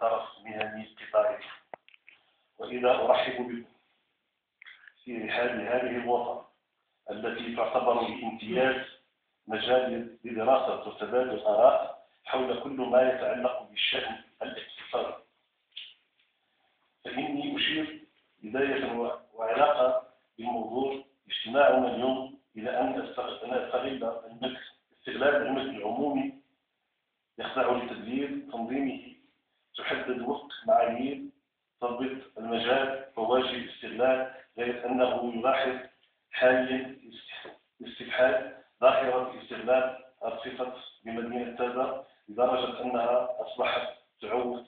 طرف مهني قطاعي وإذا أرحب بكم في رحاب هذه الوطن التي تعتبر بامتياز مجال لدراسة وتبادل الآراء حول كل ما يتعلق بالشأن الاقتصادي. فإني أشير بداية وعلاقة بالموضوع اجتماعنا اليوم إلى أن أستغل الملك استغلال العمومي يخضع لتدبير تنظيمه تحدد وفق معايير تضبط المجال فواجب استغلال غير أنه يلاحظ حاليا استبحاد ظاهرة استغلال الصفة بمدينة تازا لدرجة أنها أصبحت تعود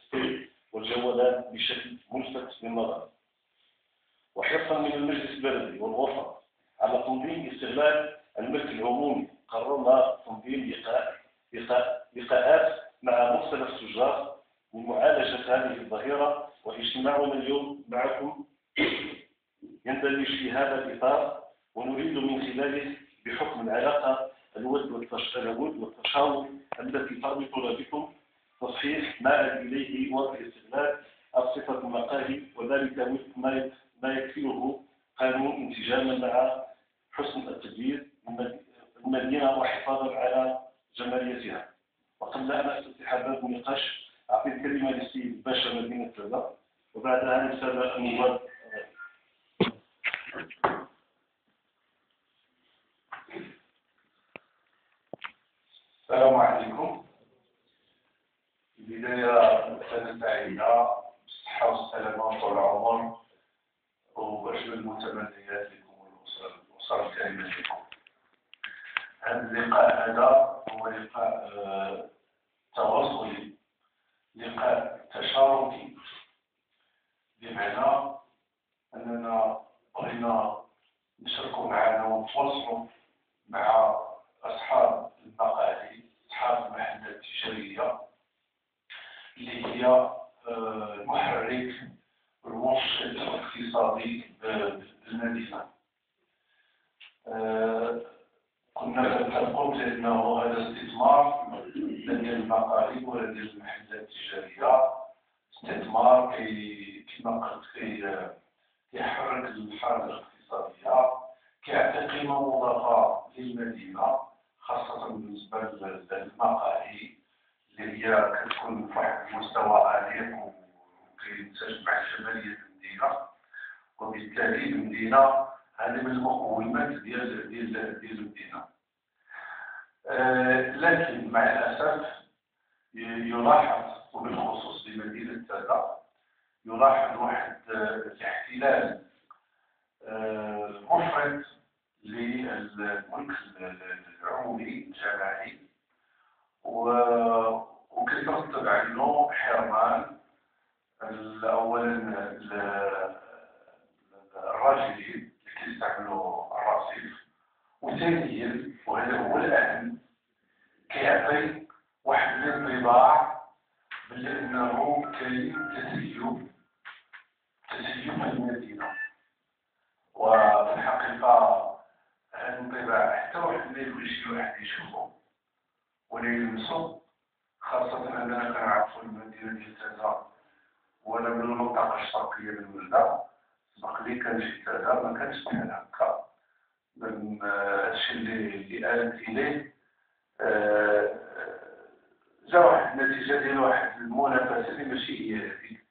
والجولات بشكل ملفت للنظر وحرصا من المجلس البلدي والغرفة على تنظيم استغلال الملك العمومي قررنا تنظيم لقاء لقاءات الظاهرة واجتماعنا اليوم معكم. يندرج في هذا الإطار ونريد من خلاله بحكم العلاقة الود والتشاور التي تربطنا بكم تصحيح ما إليه وضع استغلال الصفة المقاهي وذلك وفق ما يكفله قانون انسجاما مع حسن التدبير المدينة وحفاظا على جماليتها. وقبل أن أستفتح باب النقاش أعطي الكلمة للسيد باشا مدينة كذا وبعدها نسأل النواب السلام عليكم. البداية سنة سعيدة بالصحة والسلامة طول العمر وأجمل المتمنيات لكم والأسرة الكريمة لكم. هذا اللقاء هذا هو لقاء آه، تواصلي لقاء تشاركي. بمعنى أننا بغينا نشاركوا معنا ونتواصلوا مع أصحاب المقاهي أصحاب المحلات التجارية اللي هي آه، المحرك والمرشد الاقتصادي بالمدينة. آه، كنا قلت انه هذا استثمار لا ديال المقالب ولا ديال المحلات استثمار كي كما قلت كي كيحرك الحركه الاقتصادية كيعطي قيمه مضافه للمدينة خاصة بالنسبة للمقاهي اللي هي كتكون في واحد المستوى انيق وكينتج مع شمالية المدينة. وبالتالي المدينة هذه من المقومات ديال ديال ديال المدينة. آه، لكن مع الأسف يلاحظ وبالخصوص بمدينه تاتا يلاحظ واحد آه، الاحتلال آه، مفرط للملك العمومي الجماعي. وكيترتب عنه حرمان اولا الراجلين كيستعملوا الرصيف. وثانيا وهذا هو الاهم كيعطي واحد الانطباع بلي انه كاين تسيب المدينة. وفي الحقيقة هذا الانطباع حتى واحد ما يبغي شي واحد يشوفه. ولا يلمسه خاصة أننا كنعرفوا المدينة ديال تازا وأنا من المنطقة الشرقية من وجدة سبق لي كان شي تازا ما كانش بحال هكا. من هادشي اللي آلت إليه جا واحد النتيجة ديال واحد المنافسة اللي ماشي هي هذيك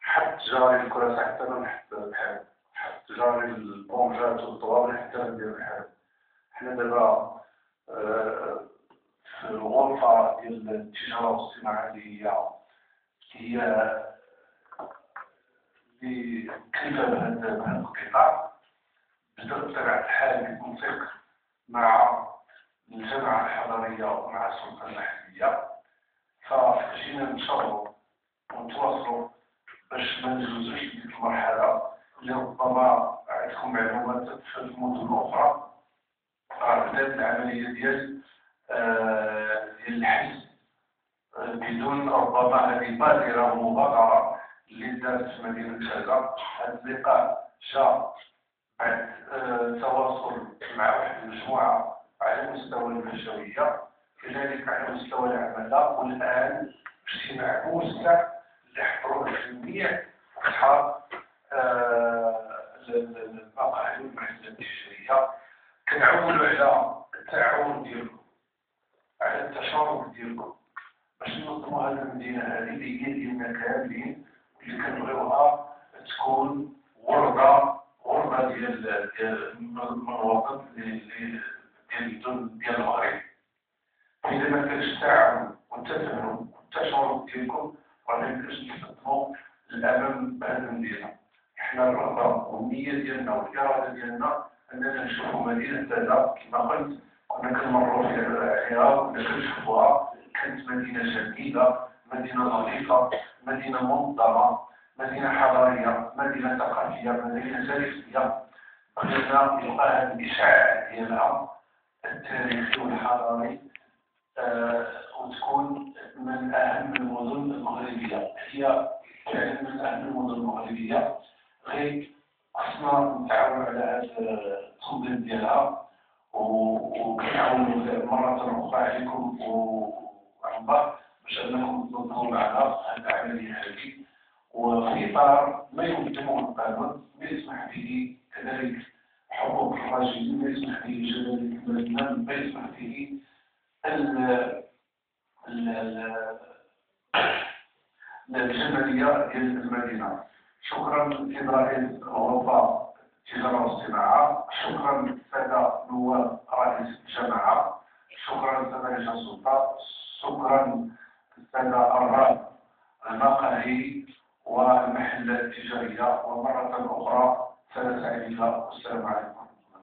حط جاري الكرة حتى أنا نحط بحال حط جاري البونجات والطوابل حتى أنا ندير بحال. حنا دابا في الغرفة ديال التجارة والصناعة اللي هي هي اللي مكلفة بهذا القطاع بطبيعة الحال بالتنسيق مع الجامعة الحضرية ومع السلطة المحلية فجينا نشروا ونتواصلوا باش ما ندوزوش لديك المرحلة اللي ربما عندكم معلومات في المدن الأخرى. راه بدات العملية ديال آه، ديال الحجز. آه، بدون ربما هذه بادرة ومبادرة اللي دارت في مدينة كازا هذا اللقاء جاء بعد تواصل مع واحد المجموعة على مستوى البشوية كذلك على مستوى العمالة والآن اجتماع موسع اللي حضروه جميع أصحاب المقاهي والمحلات التجارية كنعولوا على التعاون ديالكم على التشارك ديالكم. باش ننظموا هذه المدينة هذه اللي هي ديالنا كاملين اللي كنبغيوها تكون وردة وردة ديال ديال من الوطن ديال ديال المغرب إذا ما كانش التعاون والتفاهم والتشارك ديالكم راه ما يمكنش نخدموا للأمام بهذه المدينة حنا الرغبة والنية ديالنا والإرادة ديالنا أننا نشوفوا مدينة كذا كما قلت كنا كنمروا فيها كنا كنشوفوها. كانت مدينة جميلة مدينة نظيفة مدينة منظمة مدينة حضارية مدينة ثقافية مدينة تاريخية. بغينا يبقى هذا الإشعاع ديالها التاريخي والحضاري. آه وتكون من أهم المدن المغربية هي من أهم المدن المغربية غير خصنا نتعاون على هذا التنظيم ديالها وكنعاونوا مرة أخرى عليكم وعمر باش أنكم تنظموا معنا هذه العملية هذه وفي إطار ما يقدمه القانون ما يسمح به كذلك حقوق الراجلين ما يسمح به جلالة المدينة ما يسمح به الجمالية ديال المدينة. شكرا لرئيس غرفة التجارة والصناعة شكرا للسادة نواب رئيس الجماعة شكرا للسادة رئيس السلطة. شكرا للسادة الراب المقاهي والمحلات التجارية. ومرة أخرى سنة سعيدة والسلام عليكم.